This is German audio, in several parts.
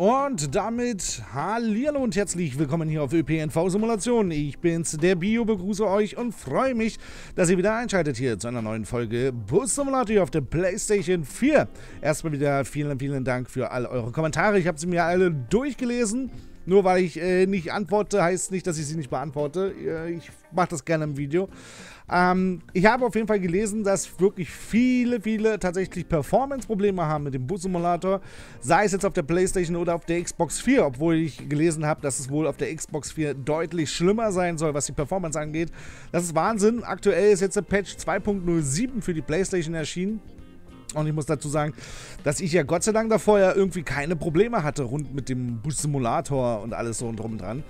Und damit hallo und herzlich willkommen hier auf ÖPNV Simulation. Ich bin's, der Bio, begrüße euch und freue mich, dass ihr wieder einschaltet hier zu einer neuen Folge Bus Simulator auf der Playstation 4. Erstmal wieder vielen, vielen Dank für all eure Kommentare. Ich habe sie mir alle durchgelesen. Nur weil ich äh, nicht antworte, heißt nicht, dass ich sie nicht beantworte. Äh, ich mache das gerne im Video. Ähm, ich habe auf jeden Fall gelesen, dass wirklich viele, viele tatsächlich Performance-Probleme haben mit dem Bus-Simulator. Sei es jetzt auf der Playstation oder auf der Xbox 4, obwohl ich gelesen habe, dass es wohl auf der Xbox 4 deutlich schlimmer sein soll, was die Performance angeht. Das ist Wahnsinn. Aktuell ist jetzt der Patch 2.07 für die Playstation erschienen. Und ich muss dazu sagen, dass ich ja Gott sei Dank davor ja irgendwie keine Probleme hatte rund mit dem Bus-Simulator und alles so und drum und dran.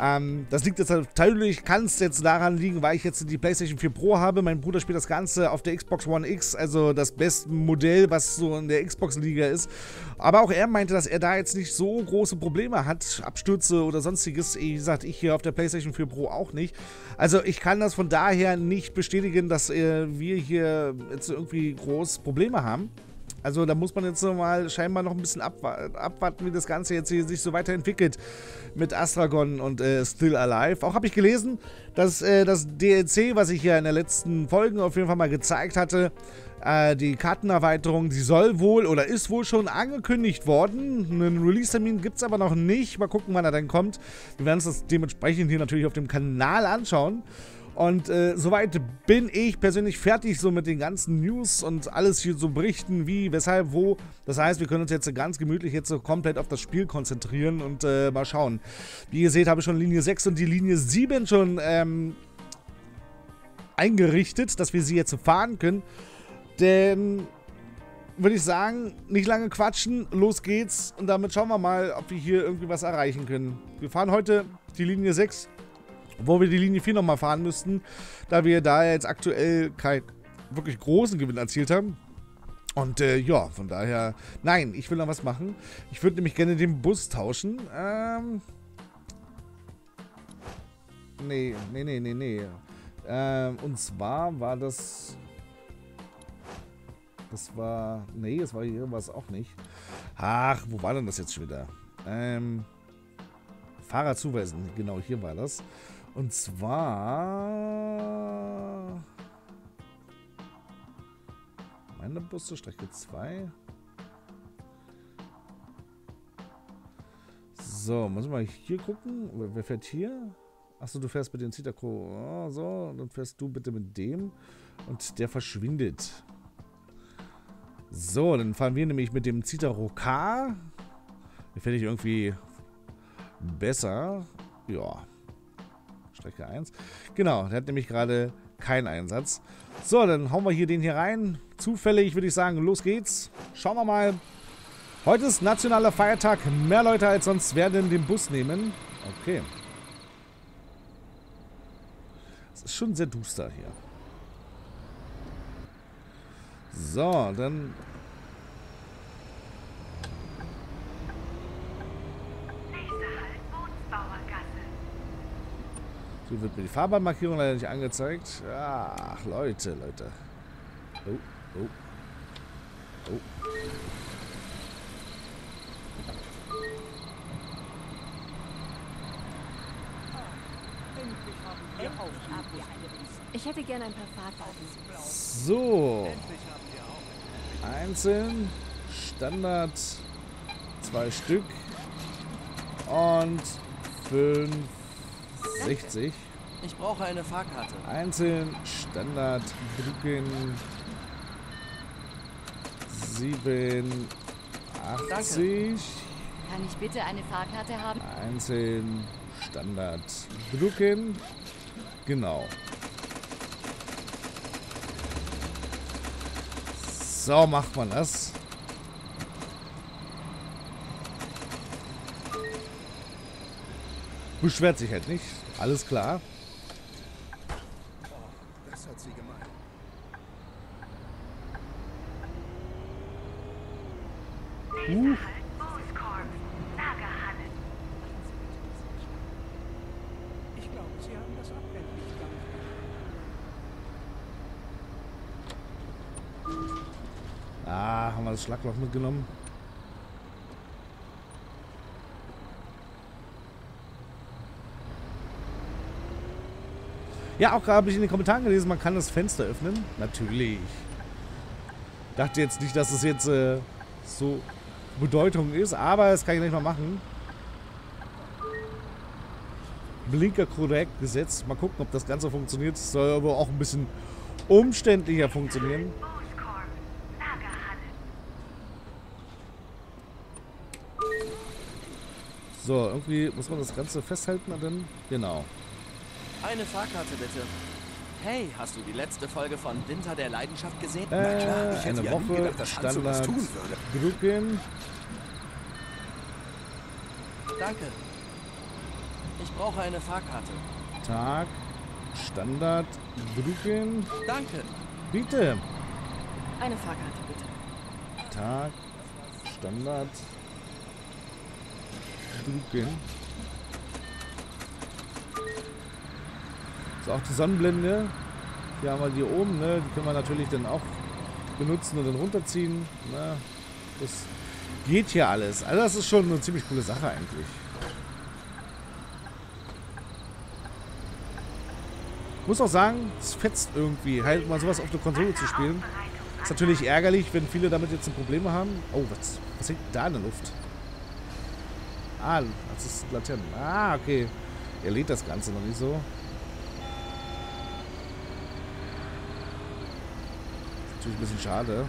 Ähm, das liegt jetzt natürlich, kann es jetzt daran liegen, weil ich jetzt die PlayStation 4 Pro habe. Mein Bruder spielt das Ganze auf der Xbox One X, also das beste Modell, was so in der Xbox-Liga ist. Aber auch er meinte, dass er da jetzt nicht so große Probleme hat, Abstürze oder sonstiges. Wie gesagt, ich hier auf der PlayStation 4 Pro auch nicht. Also ich kann das von daher nicht bestätigen, dass äh, wir hier jetzt irgendwie groß Probleme haben. Also da muss man jetzt mal scheinbar noch ein bisschen abwarten, wie das Ganze jetzt hier sich so weiterentwickelt mit Astragon und äh, Still Alive. Auch habe ich gelesen, dass äh, das DLC, was ich ja in der letzten Folge auf jeden Fall mal gezeigt hatte, äh, die Kartenerweiterung, die soll wohl oder ist wohl schon angekündigt worden. Einen Release-Termin gibt es aber noch nicht. Mal gucken, wann er dann kommt. Wir werden uns das dementsprechend hier natürlich auf dem Kanal anschauen. Und äh, soweit bin ich persönlich fertig so mit den ganzen News und alles hier so berichten, wie, weshalb, wo. Das heißt, wir können uns jetzt ganz gemütlich jetzt so komplett auf das Spiel konzentrieren und äh, mal schauen. Wie ihr seht, habe ich schon Linie 6 und die Linie 7 schon ähm, eingerichtet, dass wir sie jetzt fahren können. Denn würde ich sagen, nicht lange quatschen, los geht's und damit schauen wir mal, ob wir hier irgendwie was erreichen können. Wir fahren heute die Linie 6 obwohl wir die Linie 4 nochmal fahren müssten, da wir da jetzt aktuell keinen wirklich großen Gewinn erzielt haben. Und äh, ja, von daher, nein, ich will noch was machen. Ich würde nämlich gerne den Bus tauschen. Ähm. Nee, nee, nee, nee, nee. Ähm, und zwar war das. Das war. Nee, das war hier was auch nicht. Ach, wo war denn das jetzt schon wieder? Ähm. Fahrer zuweisen. Genau, hier war das. Und zwar... Meine Busse, Strecke 2. So, muss ich mal hier gucken. Wer fährt hier? Achso, du fährst mit dem Citacro. Oh, so, dann fährst du bitte mit dem. Und der verschwindet. So, dann fahren wir nämlich mit dem Citaro K. Der fände ich irgendwie besser. Ja. Strecke 1. Genau, der hat nämlich gerade keinen Einsatz. So, dann hauen wir hier den hier rein. Zufällig würde ich sagen, los geht's. Schauen wir mal. Heute ist nationaler Feiertag. Mehr Leute als sonst werden den Bus nehmen. Okay. Es ist schon sehr duster hier. So, dann So wird mir die Fahrbahnmarkierung leider nicht angezeigt. Ach, Leute, Leute. Oh, oh. Oh. Ich hätte gerne ein paar Fahrkarten. So. Einzeln. Standard. Zwei Stück. Und fünf 60. Ich brauche eine Fahrkarte. Einzeln, Standard, Brücken. 87. Kann ich bitte eine Fahrkarte haben? Einzeln, Standard, Brücken. Genau. So macht man das. Beschwert sich halt nicht. Alles klar. das hat sie gemeint. Uh. Ich glaube, Sie haben das Abblendlicht Ah, haben wir das Schlagloch mitgenommen? Ja, auch habe ich in den Kommentaren gelesen, man kann das Fenster öffnen. Natürlich. Dachte jetzt nicht, dass es jetzt äh, so Bedeutung ist, aber das kann ich gleich mal machen. Blinker korrekt gesetzt. Mal gucken, ob das Ganze funktioniert. Es soll aber auch ein bisschen umständlicher funktionieren. So, irgendwie muss man das Ganze festhalten dann... Genau. Eine Fahrkarte bitte. Hey, hast du die letzte Folge von Winter der Leidenschaft gesehen? Äh, klar, ich hätte eine ja nie Woche, gedacht, dass Hans Standard, tun würde. drücken. Danke. Ich brauche eine Fahrkarte. Tag, Standard, drücken. Danke. Bitte. Eine Fahrkarte, bitte. Tag, Standard, drücken. So, auch die Sonnenblende. Hier haben wir die oben, ne? Die können wir natürlich dann auch benutzen und dann runterziehen. Na, das geht hier alles. Also das ist schon eine ziemlich coole Sache eigentlich. Muss auch sagen, es fetzt irgendwie, halt mal sowas auf der Konsole zu spielen. Ist natürlich ärgerlich, wenn viele damit jetzt ein Probleme haben. Oh, was, was hängt da in der Luft? Ah, das ist Laternen. Ah, okay. Er lädt das Ganze noch nicht so. Natürlich ein bisschen schade.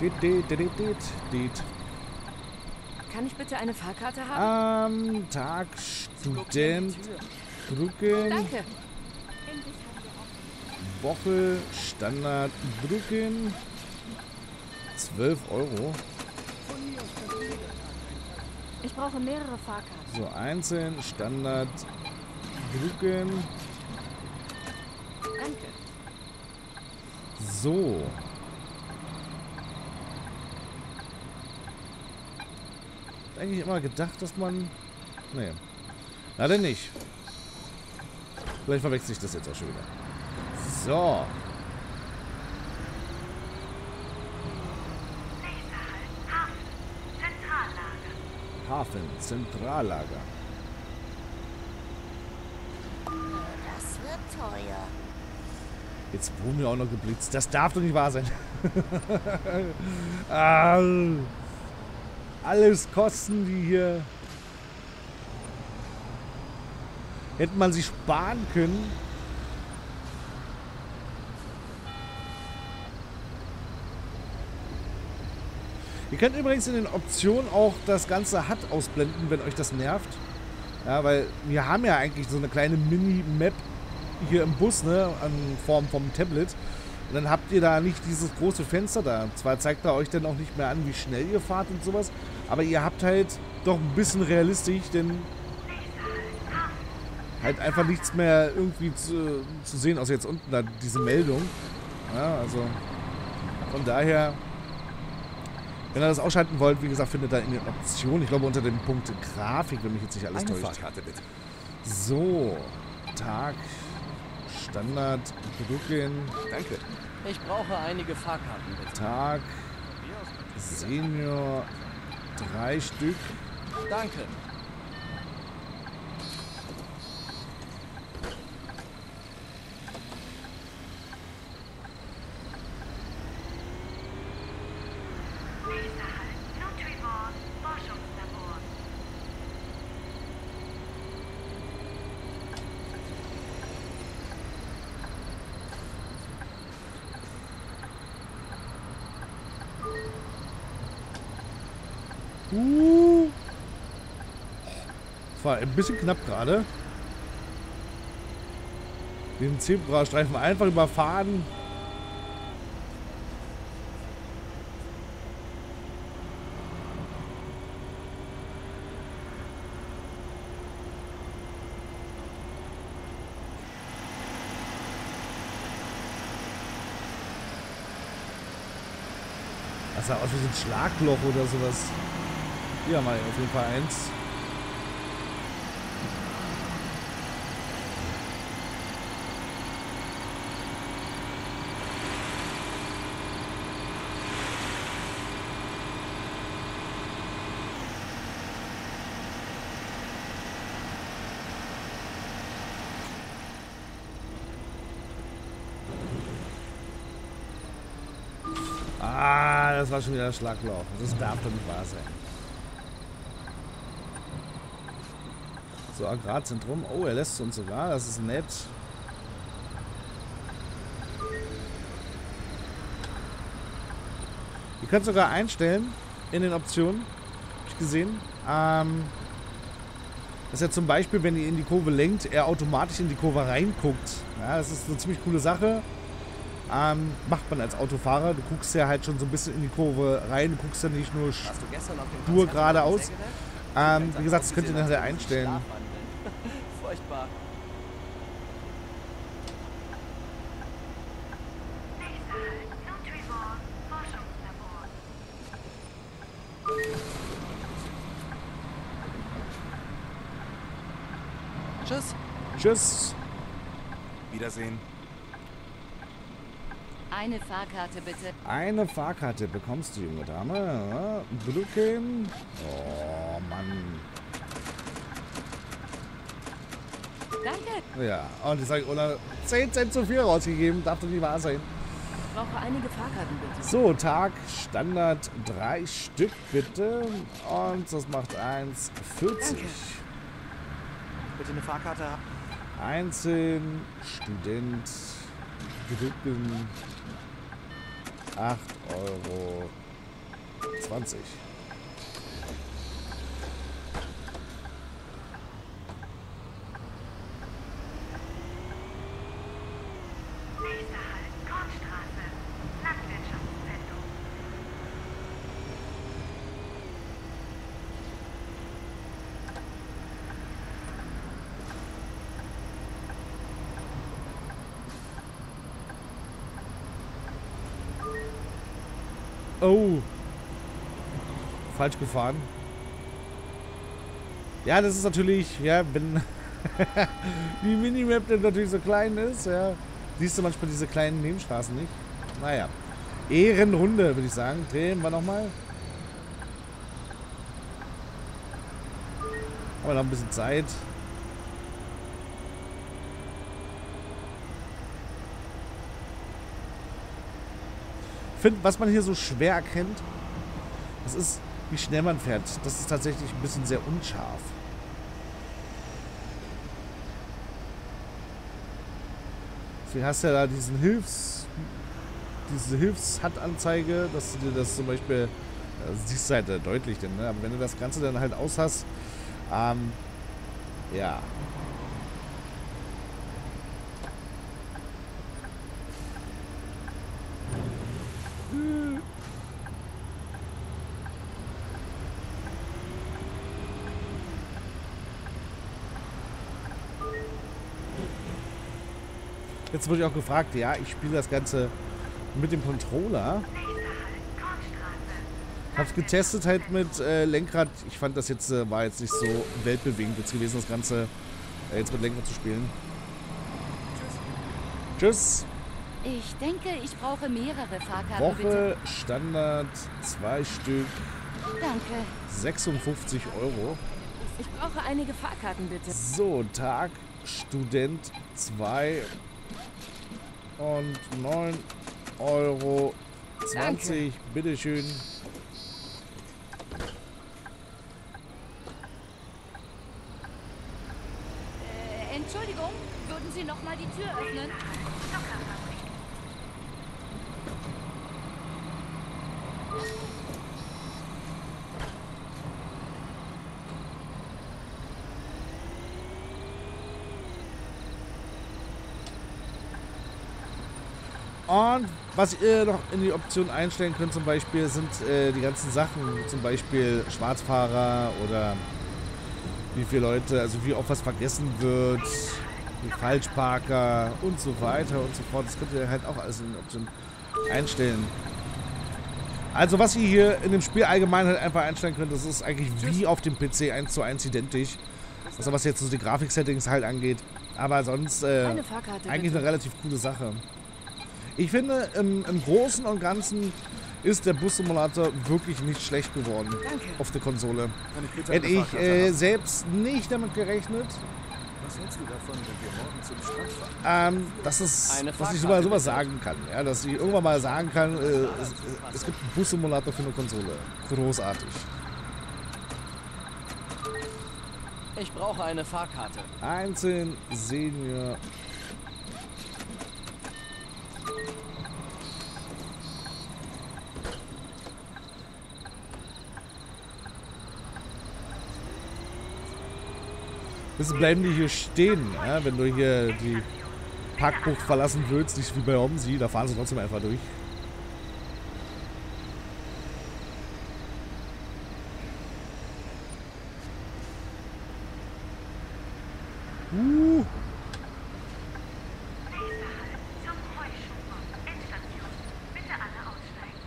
Dit, dit, dit, dit, dit. Kann ich bitte eine Fahrkarte haben? Ähm, Tag, Student, drücken. Danke. Woche, Standard, drücken. 12 Euro. Ich brauche mehrere Fahrkarten. So, einzeln, Standard, drücken. Danke. So. Hab Eigentlich immer gedacht, dass man... Nee. Na denn nicht. Vielleicht verwechsel ich das jetzt auch schon wieder. So. Nächster Halt. Hafen. Zentrallager. Hafen, Zentrallager. Das wird teuer. Jetzt wurden wir auch noch geblitzt. Das darf doch nicht wahr sein. ah, alles Kosten, die hier... Hätte man sich sparen können. Ihr könnt übrigens in den Optionen auch das ganze HUD ausblenden, wenn euch das nervt. Ja, weil wir haben ja eigentlich so eine kleine Mini-Map hier im Bus, ne, in Form vom Tablet. Und dann habt ihr da nicht dieses große Fenster da. Zwar zeigt er euch dann auch nicht mehr an, wie schnell ihr fahrt und sowas, aber ihr habt halt doch ein bisschen realistisch, denn halt einfach nichts mehr irgendwie zu, zu sehen, außer jetzt unten da diese Meldung. Ja, also von daher, wenn ihr das ausschalten wollt, wie gesagt, findet ihr in den Optionen, ich glaube unter dem Punkt Grafik, wenn mich jetzt nicht alles Eine täuscht. Fahrkarte bitte. So, Tag, Standard, drücken, Danke. Ich brauche einige Fahrkarten bitte. Tag, Senior, drei Stück. Danke. Uh. War ein bisschen knapp gerade. Den Zebrastreifen einfach überfahren. Das sah aus wie so ein Schlagloch oder sowas. Hier mal auf jeden Fall eins. Ah, das war schon wieder Schlagloch. Das darf doch nicht wahr sein. So, Agrarzentrum. Oh, er lässt uns sogar. Das ist nett. Ihr könnt sogar einstellen in den Optionen. Hab ich gesehen. Ähm, dass er zum Beispiel, wenn ihr in die Kurve lenkt, er automatisch in die Kurve reinguckt. Ja, das ist eine ziemlich coole Sache. Ähm, macht man als Autofahrer. Du guckst ja halt schon so ein bisschen in die Kurve rein. Du guckst ja nicht nur Konzert geradeaus. ähm, Wie gesagt, das könnt ihr nachher einstellen. Furchtbar. Tschüss. Tschüss. Wiedersehen. Eine Fahrkarte bitte. Eine Fahrkarte bekommst du, junge Dame. Ja, Drücken. Oh, Mann. Danke. Oh ja, und ich sage, Ola, 10 Cent zu viel rausgegeben, darf doch nicht wahr sein. Ich brauche einige Fahrkarten bitte. So, Tag, Standard, drei Stück bitte. Und das macht 1,40. Bitte eine Fahrkarte. Einzeln, Student, Gruppen, 8,20 Euro. 20. Oh. Falsch gefahren. Ja, das ist natürlich, ja, wenn die Minimap dann natürlich so klein ist, ja, siehst du manchmal diese kleinen Nebenstraßen nicht. Naja. Ehrenrunde, würde ich sagen. Drehen wir nochmal. Haben wir noch ein bisschen Zeit. Finde, was man hier so schwer erkennt, das ist, wie schnell man fährt. Das ist tatsächlich ein bisschen sehr unscharf. Deswegen hast du ja da diesen Hilfs... diese Hilfs-HUD-Anzeige, dass du dir das zum Beispiel... Das siehst du halt äh, deutlich, denn, ne? aber wenn du das Ganze dann halt aus hast, ähm, ja, Jetzt wurde ich auch gefragt, ja, ich spiele das Ganze mit dem Controller. Hab's getestet halt mit äh, Lenkrad. Ich fand das jetzt, äh, war jetzt nicht so weltbewegend jetzt gewesen, das Ganze äh, jetzt mit Lenkrad zu spielen. Tschüss. Ich denke, ich brauche mehrere Fahrkarten Woche bitte. Standard, zwei Stück, Danke. 56 Euro. Ich brauche einige Fahrkarten bitte. So, Tag, Student 2 und 9 Euro 20. Bitteschön. Äh, Entschuldigung, würden Sie noch mal die Tür öffnen? Und was ihr noch in die Option einstellen könnt zum Beispiel, sind äh, die ganzen Sachen, zum Beispiel Schwarzfahrer oder wie viele Leute, also wie oft was vergessen wird, die Falschparker und so weiter und so fort. Das könnt ihr halt auch alles in den Optionen einstellen. Also was ihr hier in dem Spiel allgemein halt einfach einstellen könnt, das ist eigentlich wie auf dem PC 1 zu 1 identisch. Also was jetzt so die Grafik-Settings halt angeht. Aber sonst äh, eigentlich eine relativ coole Sache. Ich finde, im, im Großen und Ganzen ist der Bus-Simulator wirklich nicht schlecht geworden Danke. auf der Konsole. Hätte ich äh, selbst nicht damit gerechnet. Was hältst du davon, wenn wir morgen zum Strand fahren? Ähm, das ist, Eine dass ich Fahrkarte sowas, sagen kann. Ja, dass ich irgendwann mal sagen kann, äh, es, es gibt einen Bus-Simulator für eine Konsole. Großartig. Ich brauche eine Fahrkarte. Einzeln, Senior. Wieso bleiben die hier stehen, ja, wenn du hier die Parkbucht verlassen willst, nicht wie bei Omsi, da fahren sie trotzdem einfach durch. Uh, Nächster Halt zum Heuschuber. Endstation. Bitte alle aussteigen.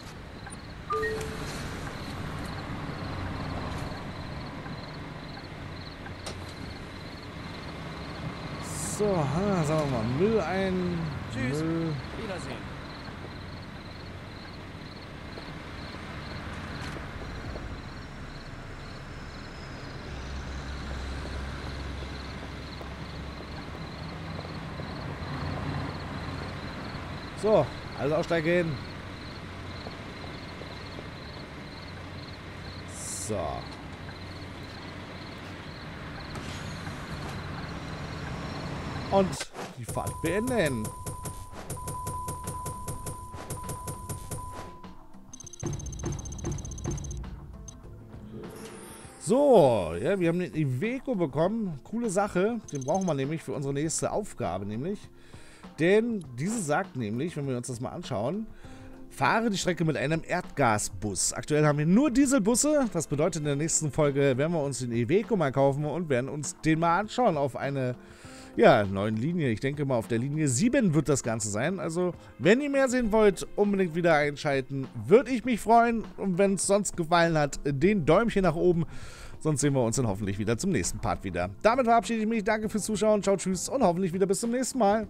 So, sagen wir mal, Müll ein. Tschüss. Müll. Wiedersehen. So, alles aussteigen. So. Und die Fahrt beenden. So, ja, wir haben den Iveco bekommen. Coole Sache. Den brauchen wir nämlich für unsere nächste Aufgabe, nämlich. Denn diese sagt nämlich, wenn wir uns das mal anschauen, fahre die Strecke mit einem Erdgasbus. Aktuell haben wir nur Dieselbusse. Das bedeutet, in der nächsten Folge werden wir uns den Iveco mal kaufen und werden uns den mal anschauen auf eine ja, neuen Linie. Ich denke mal, auf der Linie 7 wird das Ganze sein. Also, wenn ihr mehr sehen wollt, unbedingt wieder einschalten. Würde ich mich freuen. Und wenn es sonst gefallen hat, den Däumchen nach oben. Sonst sehen wir uns dann hoffentlich wieder zum nächsten Part wieder. Damit verabschiede ich mich. Danke fürs Zuschauen. Ciao, tschüss und hoffentlich wieder bis zum nächsten Mal.